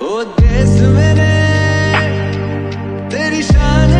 ओ देश मेरे तेरी शान